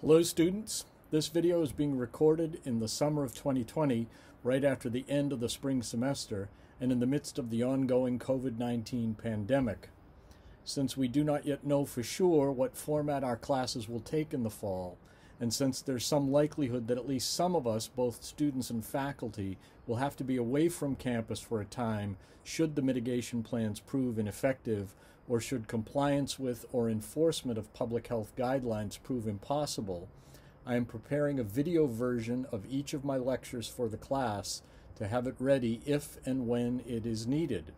Hello students, this video is being recorded in the summer of 2020 right after the end of the spring semester and in the midst of the ongoing COVID-19 pandemic. Since we do not yet know for sure what format our classes will take in the fall, and since there's some likelihood that at least some of us, both students and faculty, will have to be away from campus for a time should the mitigation plans prove ineffective or should compliance with or enforcement of public health guidelines prove impossible, I am preparing a video version of each of my lectures for the class to have it ready if and when it is needed.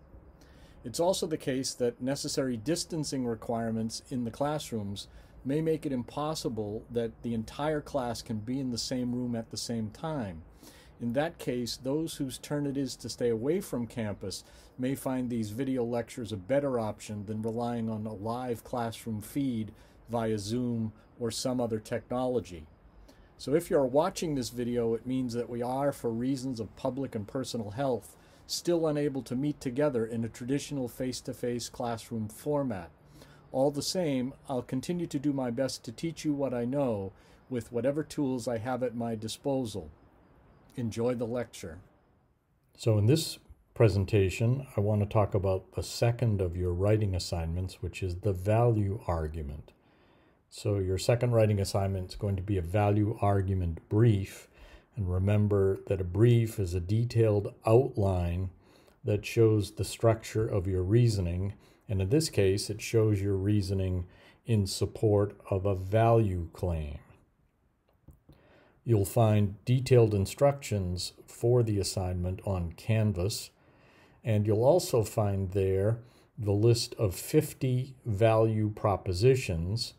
It's also the case that necessary distancing requirements in the classrooms may make it impossible that the entire class can be in the same room at the same time. In that case, those whose turn it is to stay away from campus may find these video lectures a better option than relying on a live classroom feed via Zoom or some other technology. So if you're watching this video, it means that we are, for reasons of public and personal health, still unable to meet together in a traditional face-to-face -face classroom format. All the same, I'll continue to do my best to teach you what I know with whatever tools I have at my disposal. Enjoy the lecture. So in this presentation, I want to talk about the second of your writing assignments, which is the value argument. So your second writing assignment is going to be a value argument brief. And remember that a brief is a detailed outline that shows the structure of your reasoning. And in this case, it shows your reasoning in support of a value claim. You'll find detailed instructions for the assignment on Canvas, and you'll also find there the list of 50 value propositions.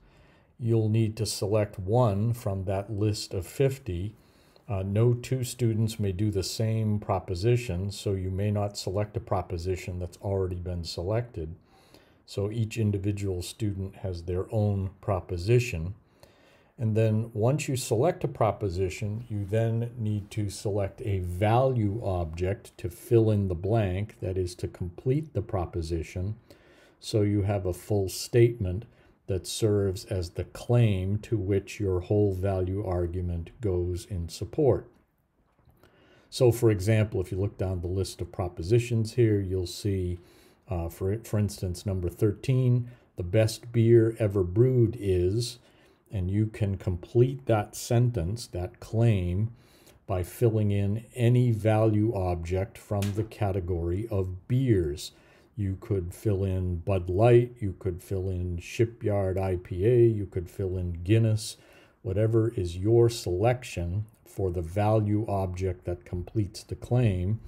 You'll need to select one from that list of 50. Uh, no two students may do the same proposition, so you may not select a proposition that's already been selected. So each individual student has their own proposition. And then once you select a proposition, you then need to select a value object to fill in the blank, that is to complete the proposition. So you have a full statement that serves as the claim to which your whole value argument goes in support. So for example, if you look down the list of propositions here, you'll see, uh, for, for instance, number 13, the best beer ever brewed is, and you can complete that sentence, that claim, by filling in any value object from the category of beers. You could fill in Bud Light, you could fill in Shipyard IPA, you could fill in Guinness, whatever is your selection for the value object that completes the claim,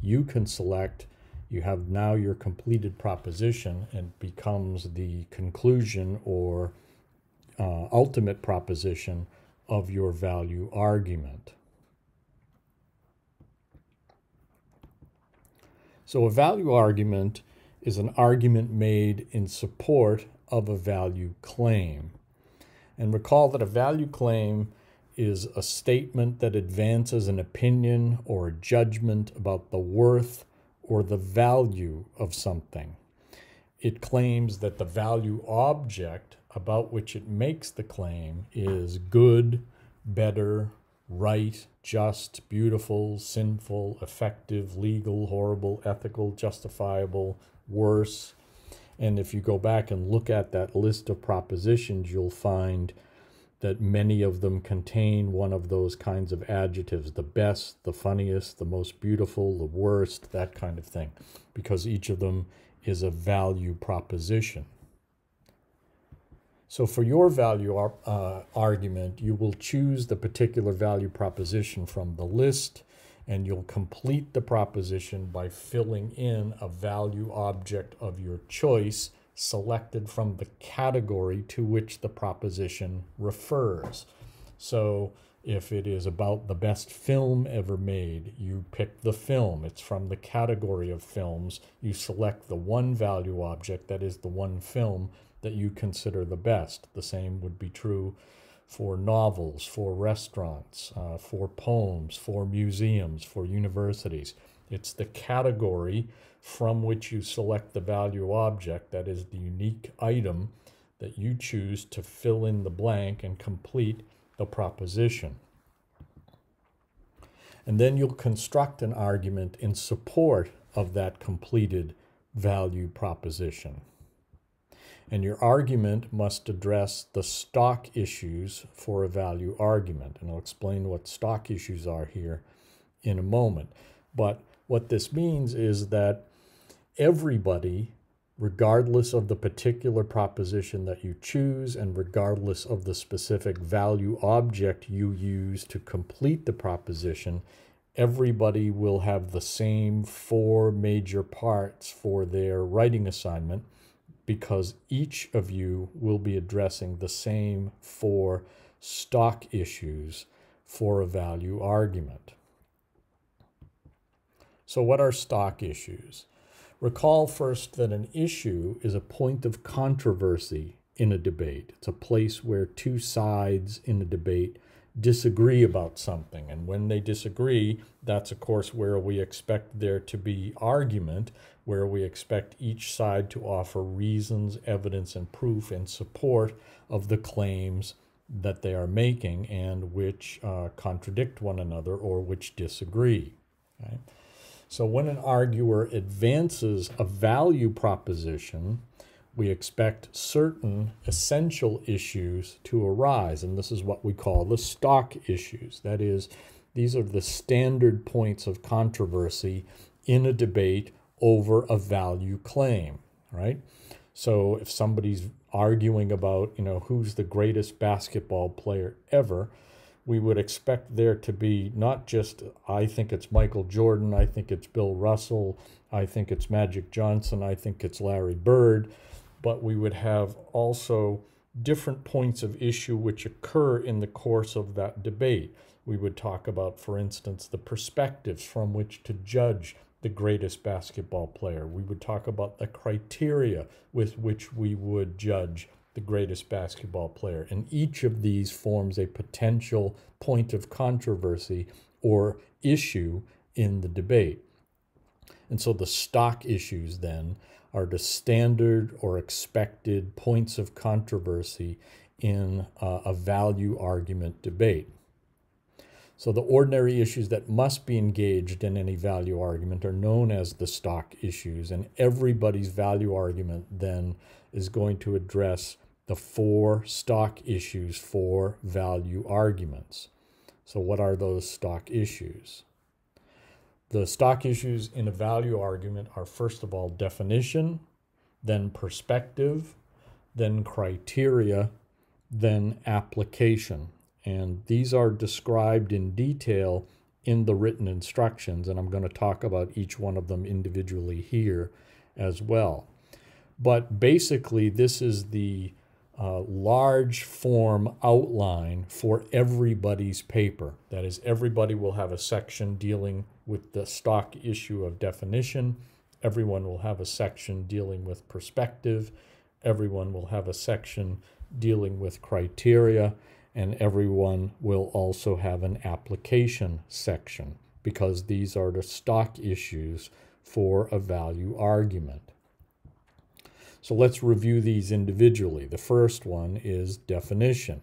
you can select. You have now your completed proposition and becomes the conclusion or uh, ultimate proposition of your value argument. So a value argument is an argument made in support of a value claim. And recall that a value claim is a statement that advances an opinion or a judgment about the worth or the value of something. It claims that the value object about which it makes the claim is good, better, right, just, beautiful, sinful, effective, legal, horrible, ethical, justifiable, worse. And if you go back and look at that list of propositions, you'll find that many of them contain one of those kinds of adjectives the best, the funniest, the most beautiful, the worst, that kind of thing, because each of them is a value proposition. So for your value uh, argument, you will choose the particular value proposition from the list and you'll complete the proposition by filling in a value object of your choice selected from the category to which the proposition refers. So if it is about the best film ever made, you pick the film. It's from the category of films. You select the one value object, that is the one film that you consider the best. The same would be true for novels, for restaurants, uh, for poems, for museums, for universities. It's the category from which you select the value object, that is the unique item that you choose to fill in the blank and complete the proposition. And then you'll construct an argument in support of that completed value proposition. And your argument must address the stock issues for a value argument. And I'll explain what stock issues are here in a moment. But what this means is that everybody, regardless of the particular proposition that you choose and regardless of the specific value object you use to complete the proposition, everybody will have the same four major parts for their writing assignment because each of you will be addressing the same four stock issues for a value argument. So, what are stock issues? Recall first that an issue is a point of controversy in a debate. It's a place where two sides in a debate disagree about something. And when they disagree, that's, of course, where we expect there to be argument, where we expect each side to offer reasons, evidence, and proof in support of the claims that they are making and which uh, contradict one another or which disagree. Okay? So when an arguer advances a value proposition, we expect certain essential issues to arise, and this is what we call the stock issues. That is, these are the standard points of controversy in a debate over a value claim, right? So if somebody's arguing about, you know, who's the greatest basketball player ever, we would expect there to be not just, I think it's Michael Jordan, I think it's Bill Russell, I think it's Magic Johnson, I think it's Larry Bird but we would have also different points of issue which occur in the course of that debate. We would talk about, for instance, the perspectives from which to judge the greatest basketball player. We would talk about the criteria with which we would judge the greatest basketball player. And each of these forms a potential point of controversy or issue in the debate. And so the stock issues then are the standard or expected points of controversy in uh, a value argument debate. So the ordinary issues that must be engaged in any value argument are known as the stock issues, and everybody's value argument then is going to address the four stock issues for value arguments. So what are those stock issues? The stock issues in a value argument are first of all definition, then perspective, then criteria, then application. And these are described in detail in the written instructions, and I'm going to talk about each one of them individually here as well. But basically, this is the uh, large form outline for everybody's paper. That is, everybody will have a section dealing with the stock issue of definition. Everyone will have a section dealing with perspective. Everyone will have a section dealing with criteria. And everyone will also have an application section because these are the stock issues for a value argument. So let's review these individually. The first one is definition.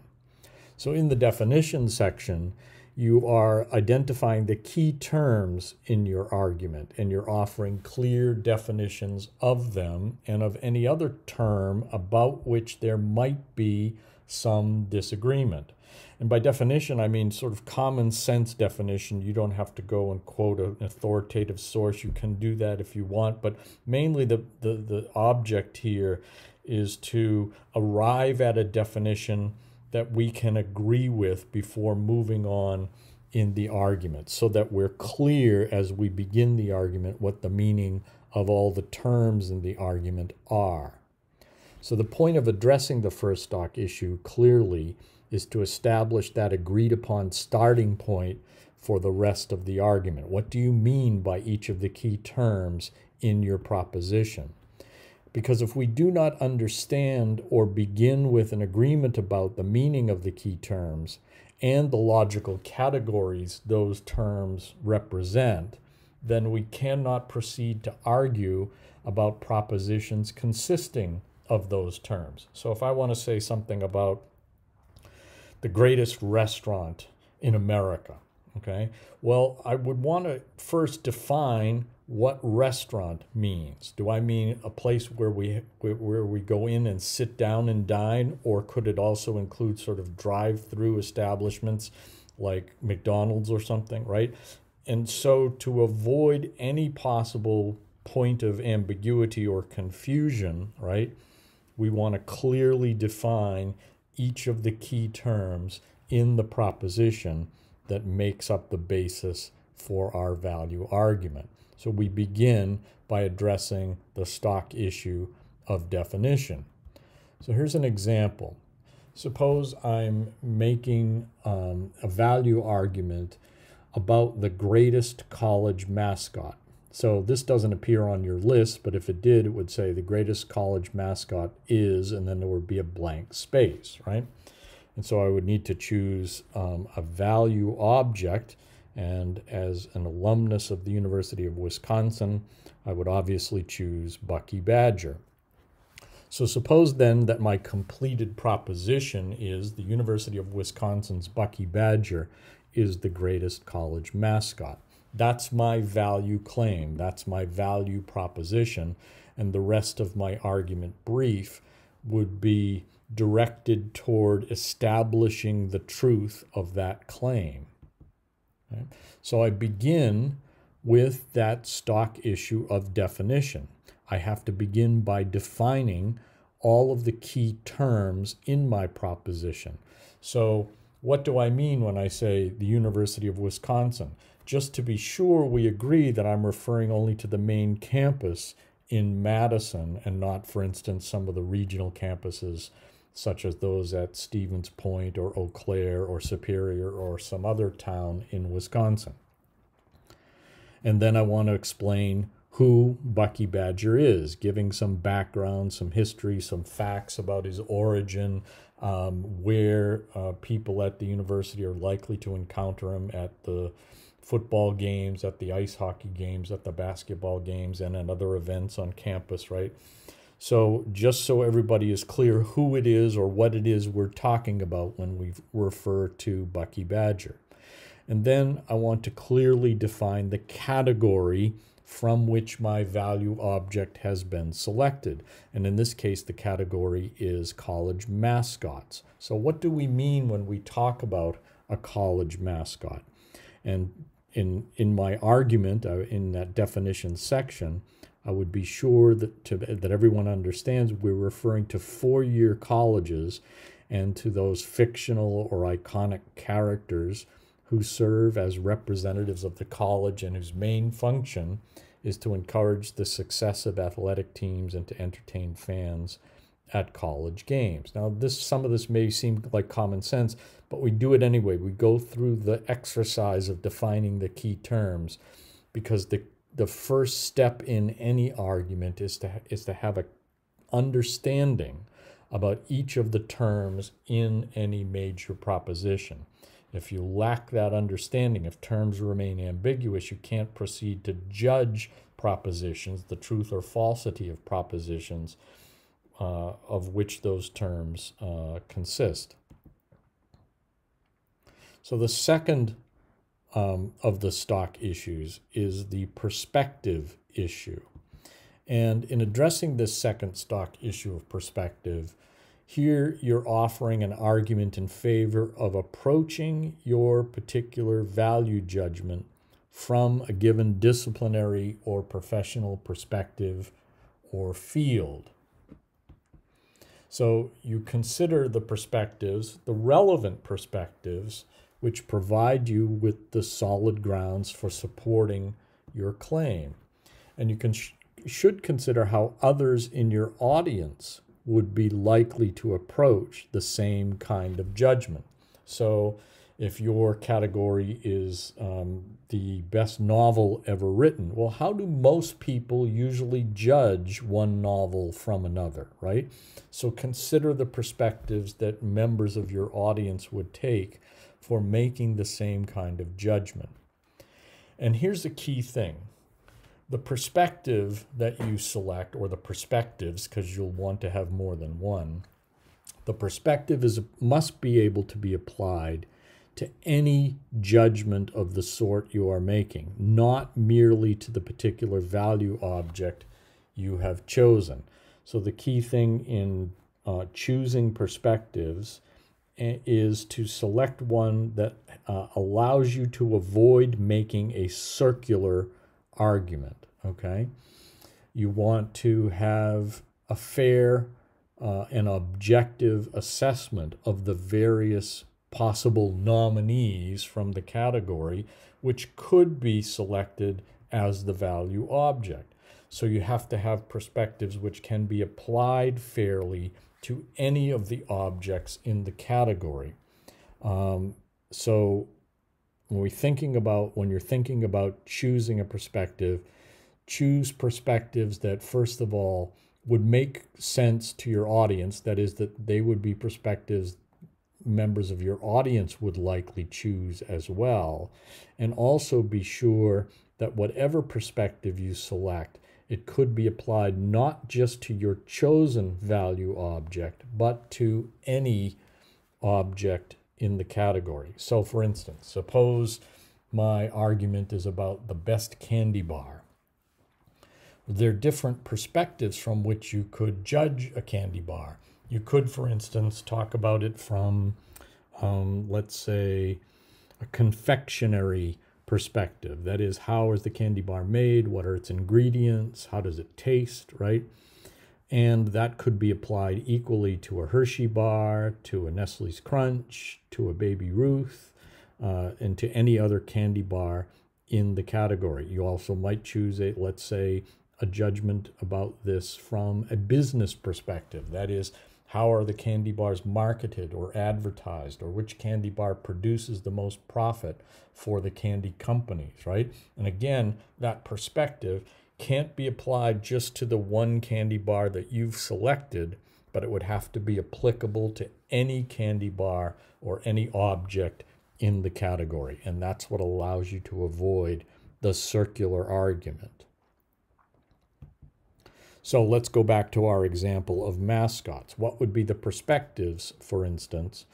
So in the definition section, you are identifying the key terms in your argument and you're offering clear definitions of them and of any other term about which there might be some disagreement. And by definition, I mean sort of common sense definition. You don't have to go and quote an authoritative source. You can do that if you want. But mainly, the, the, the object here is to arrive at a definition that we can agree with before moving on in the argument so that we're clear as we begin the argument what the meaning of all the terms in the argument are. So, the point of addressing the first stock issue clearly is to establish that agreed upon starting point for the rest of the argument. What do you mean by each of the key terms in your proposition? Because if we do not understand or begin with an agreement about the meaning of the key terms and the logical categories those terms represent, then we cannot proceed to argue about propositions consisting of those terms. So if I want to say something about the greatest restaurant in America. Okay. Well, I would want to first define what restaurant means. Do I mean a place where we where we go in and sit down and dine, or could it also include sort of drive-through establishments like McDonald's or something, right? And so to avoid any possible point of ambiguity or confusion, right? We want to clearly define each of the key terms in the proposition that makes up the basis for our value argument. So we begin by addressing the stock issue of definition. So here's an example. Suppose I'm making um, a value argument about the greatest college mascot. So this doesn't appear on your list, but if it did, it would say the greatest college mascot is, and then there would be a blank space, right? And so I would need to choose um, a value object. And as an alumnus of the University of Wisconsin, I would obviously choose Bucky Badger. So suppose then that my completed proposition is the University of Wisconsin's Bucky Badger is the greatest college mascot. That's my value claim. That's my value proposition. And the rest of my argument brief would be directed toward establishing the truth of that claim. Okay? So I begin with that stock issue of definition. I have to begin by defining all of the key terms in my proposition. So, what do I mean when I say the University of Wisconsin? Just to be sure we agree that I'm referring only to the main campus in Madison and not, for instance, some of the regional campuses such as those at Stevens Point or Eau Claire or Superior or some other town in Wisconsin. And then I want to explain who Bucky Badger is, giving some background, some history, some facts about his origin, um, where uh, people at the university are likely to encounter him at the football games, at the ice hockey games, at the basketball games, and at other events on campus, right? So, just so everybody is clear who it is or what it is we're talking about when we refer to Bucky Badger. And then I want to clearly define the category from which my value object has been selected. And in this case, the category is college mascots. So, what do we mean when we talk about a college mascot? And in in my argument uh, in that definition section, I would be sure that to, that everyone understands we're referring to four-year colleges and to those fictional or iconic characters who serve as representatives of the college and whose main function is to encourage the success of athletic teams and to entertain fans at college games. Now, this some of this may seem like common sense, but we do it anyway. We go through the exercise of defining the key terms because the the first step in any argument is to is to have a understanding about each of the terms in any major proposition. If you lack that understanding, if terms remain ambiguous, you can't proceed to judge propositions, the truth or falsity of propositions uh, of which those terms uh, consist. So the second um, of the stock issues is the perspective issue. And in addressing this second stock issue of perspective, here you're offering an argument in favor of approaching your particular value judgment from a given disciplinary or professional perspective or field. So you consider the perspectives, the relevant perspectives, which provide you with the solid grounds for supporting your claim. And you can should consider how others in your audience would be likely to approach the same kind of judgment. So if your category is um, the best novel ever written, well, how do most people usually judge one novel from another, right? So consider the perspectives that members of your audience would take for making the same kind of judgment. And here's the key thing the perspective that you select, or the perspectives, because you'll want to have more than one, The perspective is must be able to be applied to any judgment of the sort you are making, not merely to the particular value object you have chosen. So the key thing in uh, choosing perspectives is to select one that uh, allows you to avoid making a circular argument. Okay, you want to have a fair uh, and objective assessment of the various possible nominees from the category, which could be selected as the value object. So you have to have perspectives which can be applied fairly to any of the objects in the category. Um, so when we're thinking about when you're thinking about choosing a perspective, choose perspectives that first of all would make sense to your audience. That is, that they would be perspectives members of your audience would likely choose as well. And also be sure that whatever perspective you select, it could be applied not just to your chosen value object, but to any object in the category. So, for instance, suppose my argument is about the best candy bar. There are different perspectives from which you could judge a candy bar. You could, for instance, talk about it from, um, let's say, a confectionery perspective. That is, how is the candy bar made? What are its ingredients? How does it taste, right? And that could be applied equally to a Hershey bar, to a Nestle's Crunch, to a Baby Ruth, uh, and to any other candy bar in the category. You also might choose a, let's say, a judgment about this from a business perspective. That is, how are the candy bars marketed or advertised, or which candy bar produces the most profit for the candy companies, right? And again, that perspective can't be applied just to the one candy bar that you've selected, but it would have to be applicable to any candy bar or any object in the category. And that's what allows you to avoid the circular argument. So let's go back to our example of mascots. What would be the perspectives, for instance,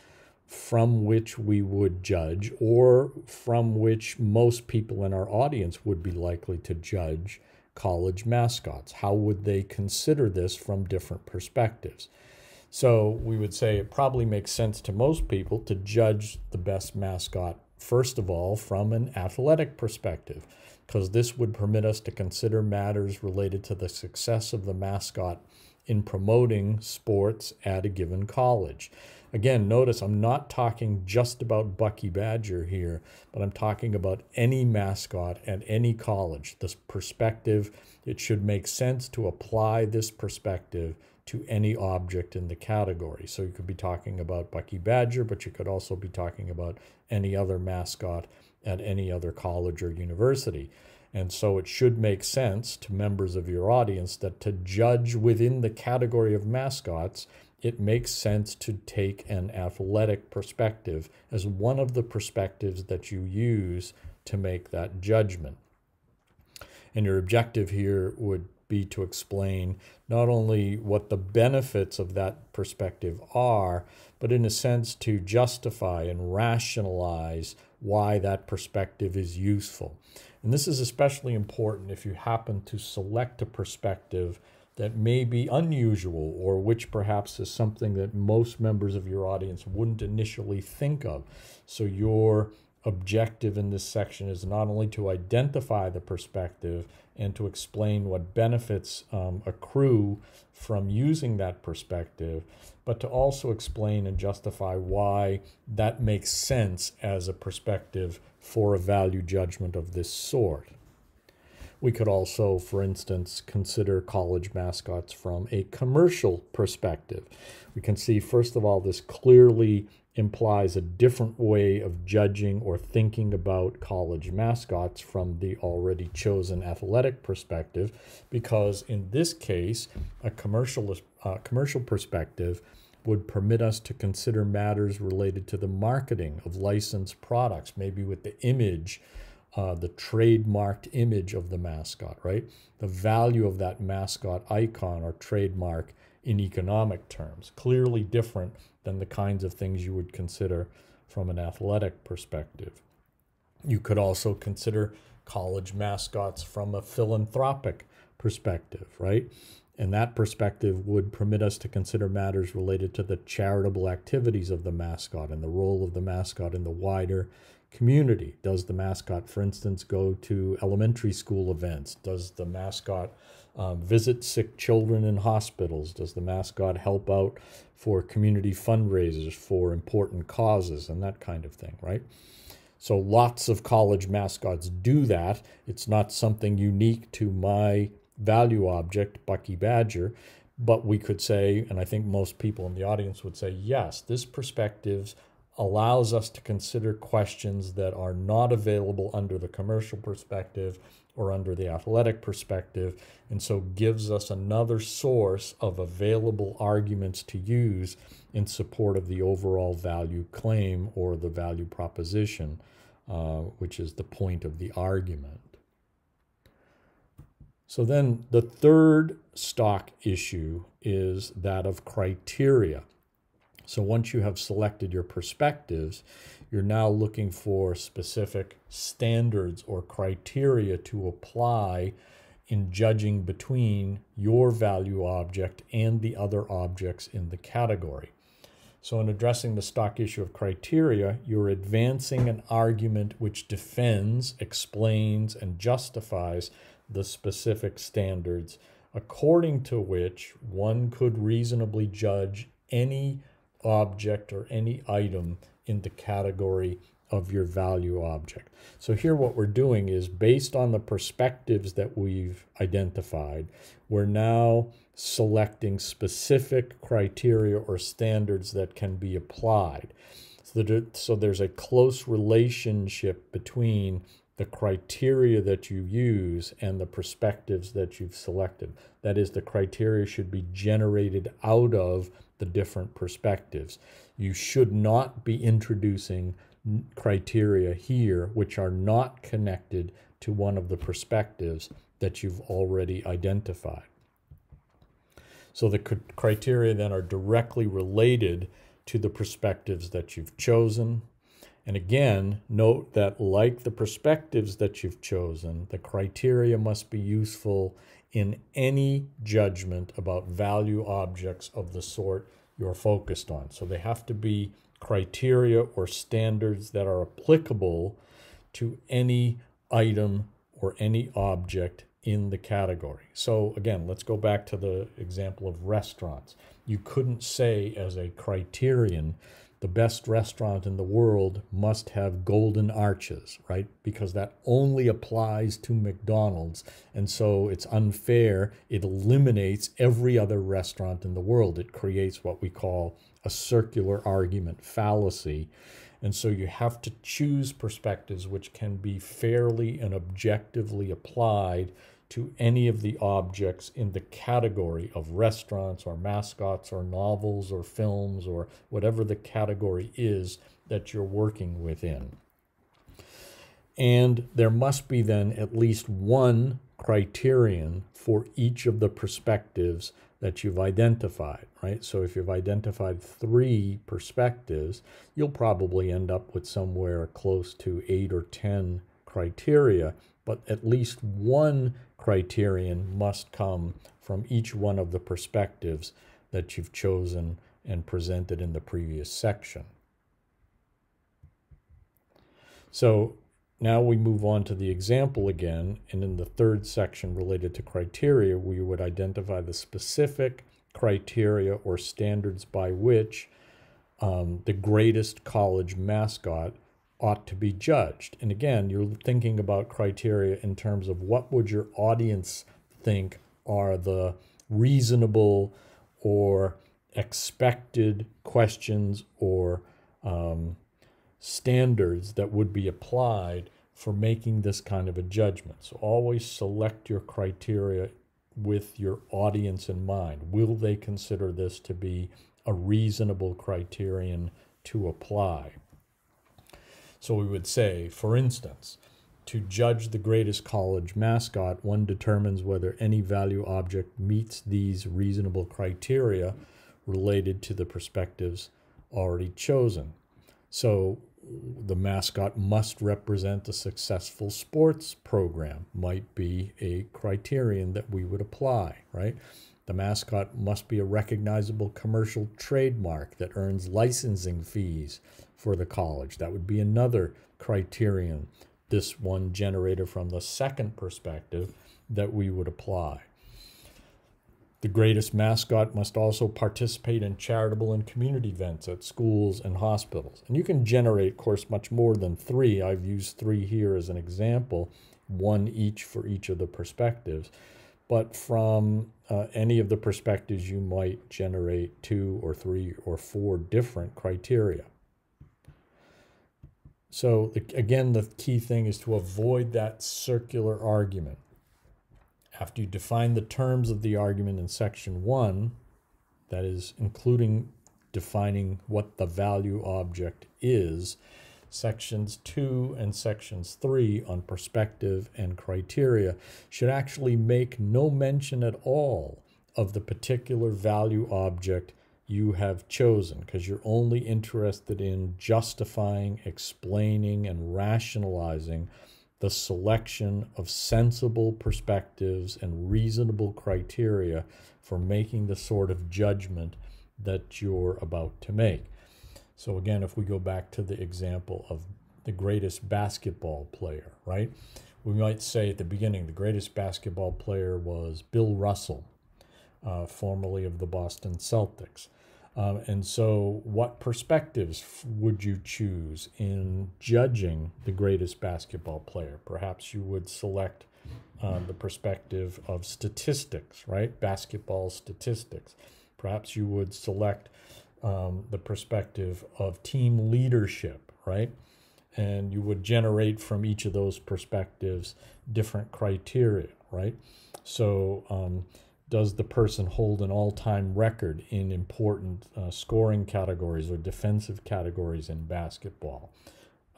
from which we would judge, or from which most people in our audience would be likely to judge college mascots? How would they consider this from different perspectives? So we would say it probably makes sense to most people to judge the best mascot, first of all, from an athletic perspective because this would permit us to consider matters related to the success of the mascot in promoting sports at a given college. Again, notice I'm not talking just about Bucky Badger here, but I'm talking about any mascot at any college. This perspective, it should make sense to apply this perspective to any object in the category. So you could be talking about Bucky Badger, but you could also be talking about any other mascot at any other college or university. And so it should make sense to members of your audience that to judge within the category of mascots, it makes sense to take an athletic perspective as one of the perspectives that you use to make that judgment. And your objective here would be to explain not only what the benefits of that perspective are, but in a sense to justify and rationalize why that perspective is useful. And this is especially important if you happen to select a perspective that may be unusual or which perhaps is something that most members of your audience wouldn't initially think of. So your objective in this section is not only to identify the perspective and to explain what benefits um, accrue from using that perspective, but to also explain and justify why that makes sense as a perspective for a value judgment of this sort. We could also, for instance, consider college mascots from a commercial perspective. We can see, first of all, this clearly implies a different way of judging or thinking about college mascots from the already chosen athletic perspective, because in this case, a commercial, uh, commercial perspective would permit us to consider matters related to the marketing of licensed products, maybe with the image, uh, the trademarked image of the mascot, right? The value of that mascot icon or trademark in economic terms, clearly different than the kinds of things you would consider from an athletic perspective. You could also consider college mascots from a philanthropic perspective, right? And that perspective would permit us to consider matters related to the charitable activities of the mascot and the role of the mascot in the wider community. Does the mascot, for instance, go to elementary school events? Does the mascot um, visit sick children in hospitals? Does the mascot help out for community fundraisers for important causes and that kind of thing, right? So lots of college mascots do that. It's not something unique to my value object, Bucky Badger. But we could say, and I think most people in the audience would say, yes, this perspective allows us to consider questions that are not available under the commercial perspective or under the athletic perspective, and so gives us another source of available arguments to use in support of the overall value claim or the value proposition, uh, which is the point of the argument. So then the third stock issue is that of criteria. So once you have selected your perspectives, you're now looking for specific standards or criteria to apply in judging between your value object and the other objects in the category. So, in addressing the stock issue of criteria, you're advancing an argument which defends, explains, and justifies the specific standards according to which one could reasonably judge any object or any item in the category of your value object. So here what we're doing is based on the perspectives that we've identified, we're now selecting specific criteria or standards that can be applied. So, that, so there's a close relationship between the criteria that you use and the perspectives that you've selected. That is, the criteria should be generated out of the different perspectives. You should not be introducing criteria here which are not connected to one of the perspectives that you've already identified. So the criteria then are directly related to the perspectives that you've chosen. And again, note that like the perspectives that you've chosen, the criteria must be useful in any judgment about value objects of the sort you're focused on. So they have to be criteria or standards that are applicable to any item or any object in the category. So again, let's go back to the example of restaurants. You couldn't say as a criterion the best restaurant in the world must have golden arches, right? Because that only applies to McDonald's. And so it's unfair. It eliminates every other restaurant in the world. It creates what we call a circular argument fallacy. And so you have to choose perspectives which can be fairly and objectively applied to any of the objects in the category of restaurants or mascots or novels or films or whatever the category is that you're working within. And there must be then at least one criterion for each of the perspectives that you've identified, right? So if you've identified three perspectives, you'll probably end up with somewhere close to eight or 10 criteria, but at least one criterion must come from each one of the perspectives that you've chosen and presented in the previous section. So now we move on to the example again, and in the third section related to criteria, we would identify the specific criteria or standards by which um, the greatest college mascot ought to be judged. And again, you're thinking about criteria in terms of what would your audience think are the reasonable or expected questions or um, standards that would be applied for making this kind of a judgment. So always select your criteria with your audience in mind. Will they consider this to be a reasonable criterion to apply? So we would say, for instance, to judge the greatest college mascot, one determines whether any value object meets these reasonable criteria related to the perspectives already chosen. So the mascot must represent a successful sports program, might be a criterion that we would apply, right? The mascot must be a recognizable commercial trademark that earns licensing fees for the college. That would be another criterion this one generated from the second perspective that we would apply. The greatest mascot must also participate in charitable and community events at schools and hospitals. And you can generate, of course, much more than three. I've used three here as an example, one each for each of the perspectives. But from uh, any of the perspectives, you might generate two or three or four different criteria. So the, again, the key thing is to avoid that circular argument. After you define the terms of the argument in section one, that is, including defining what the value object is, sections two and sections three on perspective and criteria should actually make no mention at all of the particular value object you have chosen because you're only interested in justifying, explaining, and rationalizing the selection of sensible perspectives and reasonable criteria for making the sort of judgment that you're about to make. So, again, if we go back to the example of the greatest basketball player, right? We might say at the beginning the greatest basketball player was Bill Russell, uh, formerly of the Boston Celtics. Um, and so, what perspectives would you choose in judging the greatest basketball player? Perhaps you would select uh, the perspective of statistics, right? Basketball statistics. Perhaps you would select um, the perspective of team leadership, right? And you would generate from each of those perspectives different criteria, right? So, um, does the person hold an all time record in important uh, scoring categories or defensive categories in basketball?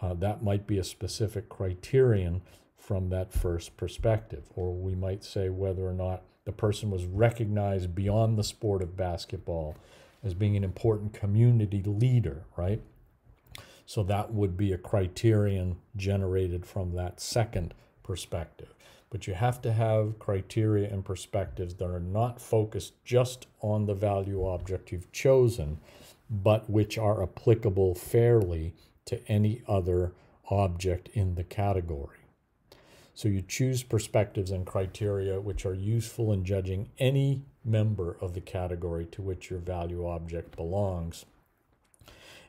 Uh, that might be a specific criterion from that first perspective. Or we might say whether or not the person was recognized beyond the sport of basketball as being an important community leader, right? So that would be a criterion generated from that second perspective but you have to have criteria and perspectives that are not focused just on the value object you've chosen, but which are applicable fairly to any other object in the category. So you choose perspectives and criteria which are useful in judging any member of the category to which your value object belongs.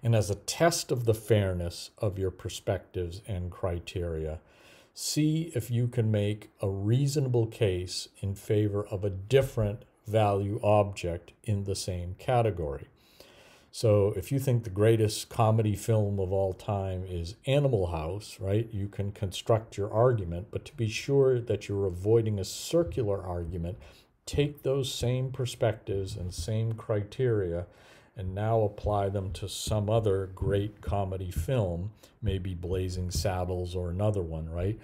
And as a test of the fairness of your perspectives and criteria, see if you can make a reasonable case in favor of a different value object in the same category. So if you think the greatest comedy film of all time is Animal House, right, you can construct your argument, but to be sure that you're avoiding a circular argument, take those same perspectives and same criteria and now apply them to some other great comedy film, maybe Blazing Saddles or another one, right?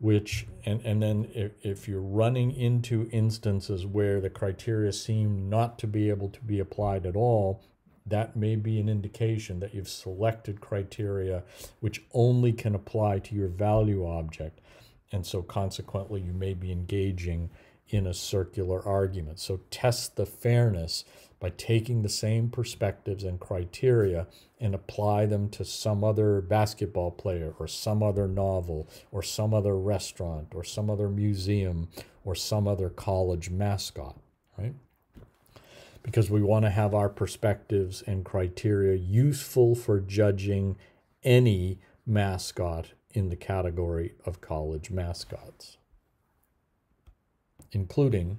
Which, and, and then if, if you're running into instances where the criteria seem not to be able to be applied at all, that may be an indication that you've selected criteria which only can apply to your value object. And so consequently, you may be engaging in a circular argument. So test the fairness by taking the same perspectives and criteria and apply them to some other basketball player or some other novel or some other restaurant or some other museum or some other college mascot, right? Because we want to have our perspectives and criteria useful for judging any mascot in the category of college mascots, including,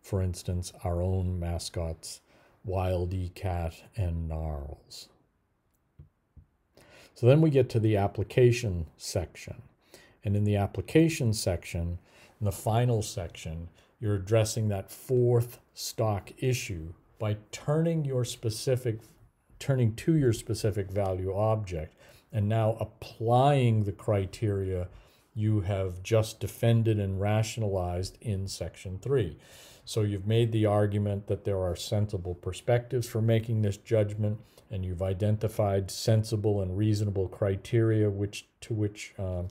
for instance, our own mascots Wildy Cat, and Gnarlz. So then we get to the application section. And in the application section, in the final section, you're addressing that fourth stock issue by turning your specific turning to your specific value object and now applying the criteria you have just defended and rationalized in Section 3. So you've made the argument that there are sensible perspectives for making this judgment, and you've identified sensible and reasonable criteria which to which uh,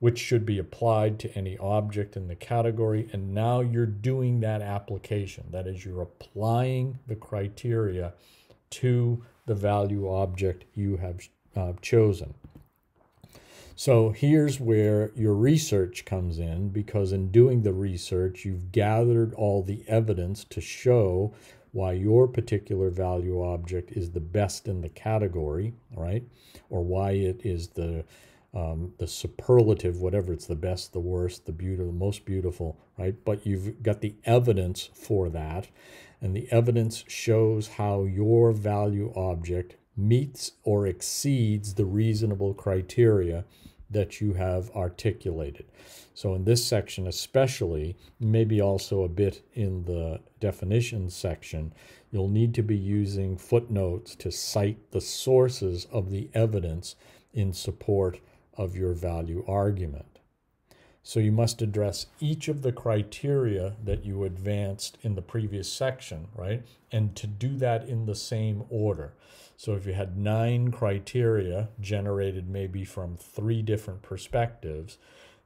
which should be applied to any object in the category. And now you're doing that application. That is, you're applying the criteria to the value object you have uh, chosen. So here's where your research comes in because in doing the research, you've gathered all the evidence to show why your particular value object is the best in the category, right? Or why it is the um, the superlative, whatever it's the best, the worst, the beautiful, the most beautiful, right? But you've got the evidence for that, and the evidence shows how your value object meets or exceeds the reasonable criteria that you have articulated. So, in this section, especially, maybe also a bit in the definition section, you'll need to be using footnotes to cite the sources of the evidence in support of your value argument. So, you must address each of the criteria that you advanced in the previous section, right? And to do that in the same order. So if you had nine criteria generated maybe from three different perspectives,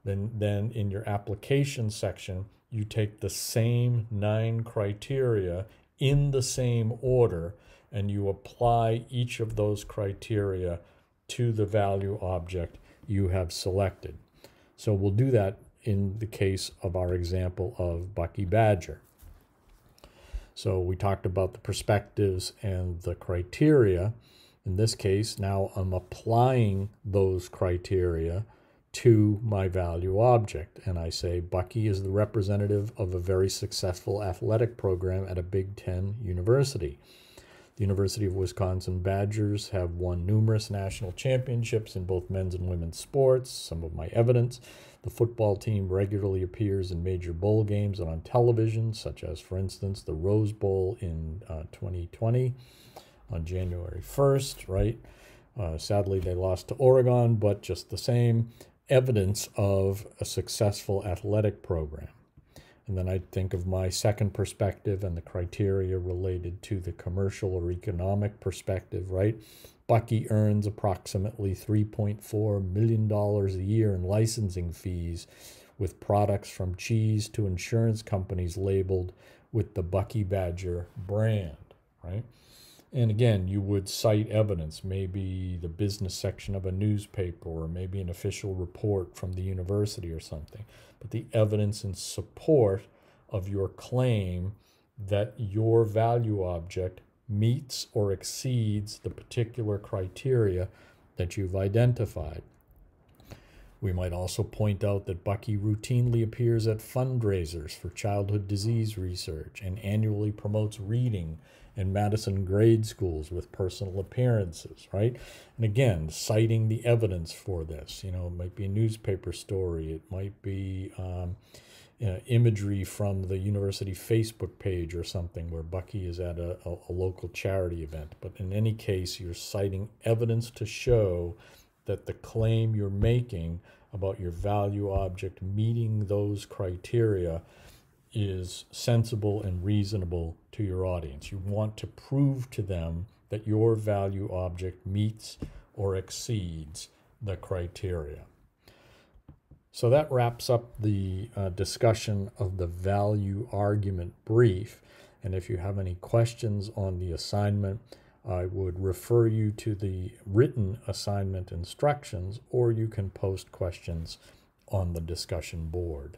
then, then in your application section, you take the same nine criteria in the same order and you apply each of those criteria to the value object you have selected. So we'll do that in the case of our example of Bucky Badger. So we talked about the perspectives and the criteria. In this case, now I'm applying those criteria to my value object. And I say Bucky is the representative of a very successful athletic program at a Big Ten university. The University of Wisconsin Badgers have won numerous national championships in both men's and women's sports. Some of my evidence the football team regularly appears in major bowl games and on television, such as, for instance, the Rose Bowl in uh, 2020 on January 1st, right? Uh, sadly, they lost to Oregon, but just the same, evidence of a successful athletic program. And then I'd think of my second perspective and the criteria related to the commercial or economic perspective, right? Bucky earns approximately $3.4 million a year in licensing fees with products from cheese to insurance companies labeled with the Bucky Badger brand, right? And again, you would cite evidence, maybe the business section of a newspaper or maybe an official report from the university or something. But the evidence in support of your claim that your value object meets or exceeds the particular criteria that you've identified. We might also point out that Bucky routinely appears at fundraisers for childhood disease research and annually promotes reading in Madison grade schools with personal appearances, right? And again, citing the evidence for this. You know, it might be a newspaper story, it might be um, uh, imagery from the university Facebook page or something where Bucky is at a, a, a local charity event. But in any case, you're citing evidence to show that the claim you're making about your value object meeting those criteria is sensible and reasonable to your audience. You want to prove to them that your value object meets or exceeds the criteria. So that wraps up the uh, discussion of the value argument brief. And if you have any questions on the assignment, I would refer you to the written assignment instructions, or you can post questions on the discussion board.